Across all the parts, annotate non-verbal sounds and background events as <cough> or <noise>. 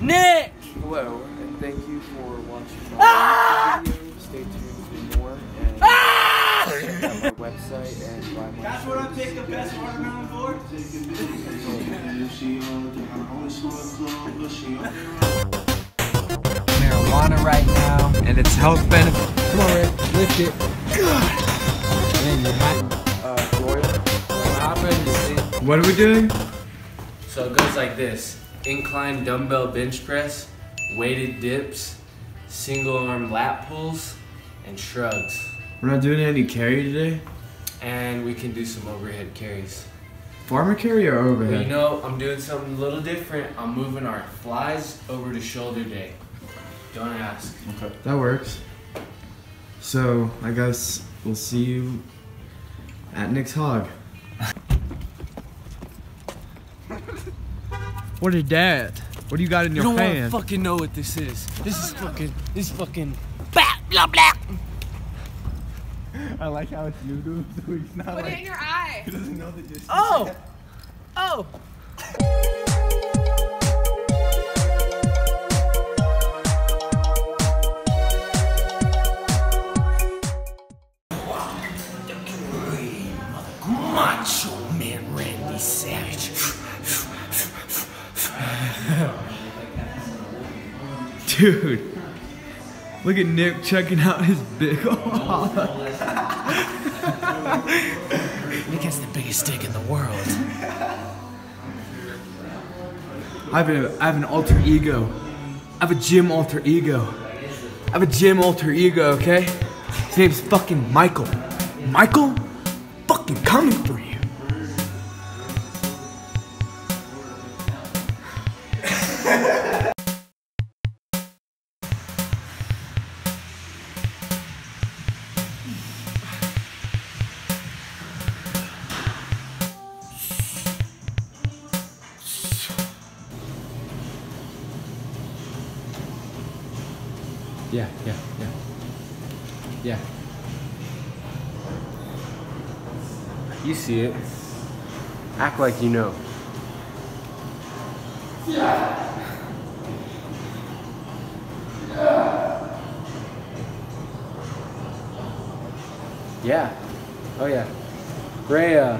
Nick! Hello, and thank you for watching my Ah! video. Stay tuned for more and Ah! check out my website and buy my That's what I picked the best watermelon for. Marijuana right now, and it's health benefit. Come on, Ray, lift it. God! Man, you're hot. uh, What happened? What are we doing? So it goes like this incline dumbbell bench press, weighted dips, single arm lat pulls, and shrugs. We're not doing any carry today? And we can do some overhead carries. Farmer carry or overhead? you know, I'm doing something a little different. I'm moving our flies over to shoulder day. Don't ask. Okay. That works. So, I guess we'll see you at Nick's Hog. What is that? What do you got in You your don't want to fucking know what this is. This is fucking. This is fucking. Blah blah blah. <laughs> I like how it's noodles. <laughs> So he's not Put it in your eye. doesn't know that just. Oh! Oh! Macho Man Randy Savage. Dude, look at Nick checking out his big <laughs> <laughs> Nick has the biggest dick in the world. I have, a, I have an alter ego. I have a gym alter ego. I have a gym alter ego, okay? His name's fucking Michael. Michael? Fucking coming for you. Yeah, yeah, yeah. Yeah. You see it. Act like you know. Yeah. Yeah. Oh yeah. Ray, uh,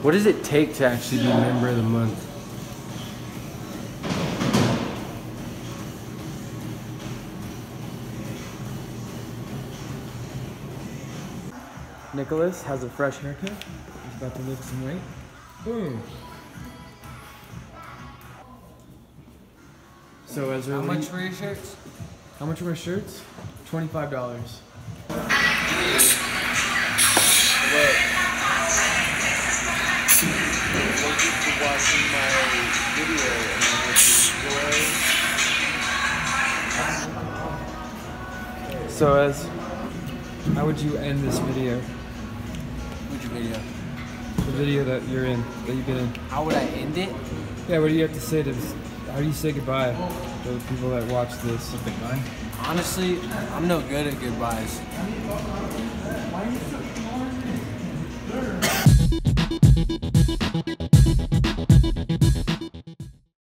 what does it take to actually be member of the month? Nicholas has a fresh haircut. He's about to lift some weight. Boom. So Ezra, How much for your shirts? how much are my shirts? Twenty-five dollars. Thank you for watching my video and I hope you enjoy. So as, how would you end this video? Video? The video that you're in, that you've been in. How would I end it? Yeah, what do you have to say to? How do you say goodbye to the people that watch this? With the gun. Honestly, I'm no good at goodbyes.